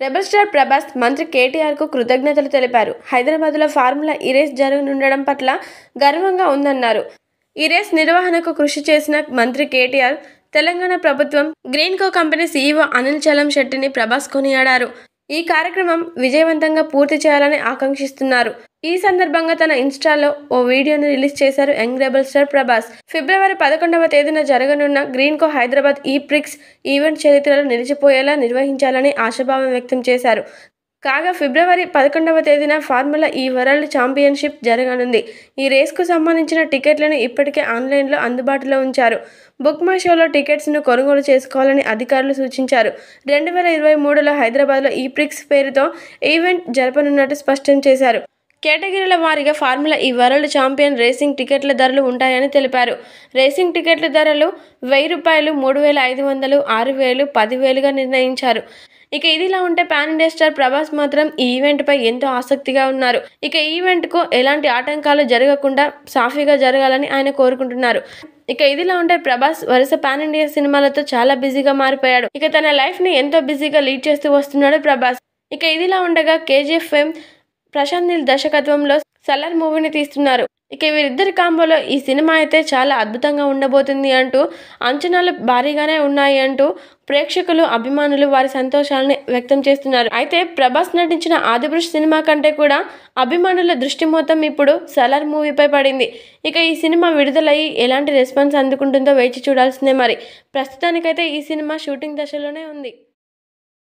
Rebel star Prabhas మంత్రి కేటీఆర్కు కృతజ్ఞతలు తెలిపారు. హైదరాబాద్లో ఫార్ములా ఈ రేస్ జరగనుండడం పట్ల గర్వంగా ఉందన్నారు. ఈ రేస్ నిర్వహణకు కృషి చేసిన మంత్రి కేటీఆర్ తెలంగాణ ప్రభుత్వం గ్రీన్కో కంపెనీ సీఈఓ అనిల్ చలం శెట్టిని ప్రభాస్ కొనియాడారు. ఈ కార్యక్రమం విజయవంతంగా పూర్తి చేయాలని ఆకాంక్షిస్తున్నారు. ఈ సందర్భంగా తన ఇన్స్టాలో ఓ వీడియోను రిలీజ్ చేశారు యంగ్ రెబల్ స్టార్ ప్రభాస్. ఫిబ్రవరి పదకొండవ తేదీన జరగనున్న గ్రీన్ కో హైదరాబాద్ ఈ ప్రిక్స్ ఈవెంట్ చరిత్రలో నిలిచిపోయేలా నిర్వహించాలని ఆశాభావం వ్యక్తం చేశారు. కాగా ఫిబ్రవరి పదకొండవ తేదీన ఫార్ములా ఈ వరల్డ్ ఛాంపియన్షిప్ జరగనుంది. ఈ రేస్కు సంబంధించిన టికెట్లను ఇప్పటికే ఆన్లైన్లో అందుబాటులో ఉంచారు. బుక్ మై షోలో టికెట్స్ను కొనుగోలు చేసుకోవాలని అధికారులు సూచించారు. రెండు వేల ఇరవై మూడులో హైదరాబాద్లో ఈ ప్రిక్స్ పేరుతో ఈవెంట్ జరపనున్నట్టు స్పష్టం చేశారు. కేటగిరీల వారీగా ఫార్ములా ఈ వరల్డ్ ఛాంపియన్ రేసింగ్ టికెట్ల ధరలు ఉంటాయని తెలిపారు. రేసింగ్ టికెట్ల ధరలు వెయ్యి రూపాయలు మూడు వేల ఐదు వందలు ఆరు వేలు పదివేలుగా నిర్ణయించారు. ఇక ఇదిలా ఉంటే పాన్ ఇండియా స్టార్ ప్రభాస్ మాత్రం ఈ ఈవెంట్పై ఎంతో ఆసక్తిగా ఉన్నారు. ఇక ఈవెంట్కు ఎలాంటి ఆటంకాలు జరగకుండా సాఫీగా జరగాలని ఆయన కోరుకుంటున్నారు. ఇక ఇదిలా ఉంటే ప్రభాస్ వరుస పాన్ ఇండియా సినిమాలతో చాలా బిజీగా మారిపోయాడు. ఇక తన లైఫ్ని ఎంతో బిజీగా లీడ్ చేస్తూ వస్తున్నాడు ప్రభాస్. ఇక ఇదిలా ఉండగా కేజీఎఫ్ ఫేమ్ ప్రశాంత్ నీల్ దర్శకత్వంలో సలార్ మూవీని తీస్తున్నారు. ఇక వీరిద్దరి కాంబోలో ఈ సినిమా అయితే చాలా అద్భుతంగా ఉండబోతుంది అంటూ అంచనాలు భారీగానే ఉన్నాయి అంటూ ప్రేక్షకులు అభిమానులు వారి సంతోషాలని వ్యక్తం చేస్తున్నారు. అయితే ప్రభాస్ నటించిన ఆదిపురుష్ సినిమా కంటే కూడా అభిమానుల దృష్టి మొత్తం ఇప్పుడు సలార్ మూవీపై పడింది. ఇక ఈ సినిమా విడుదలయ్యి ఎలాంటి రెస్పాన్స్ అందుకుంటుందో వేచి చూడాల్సిందే మరి. ప్రస్తుతానికైతే ఈ సినిమా షూటింగ్ దశలోనే ఉంది.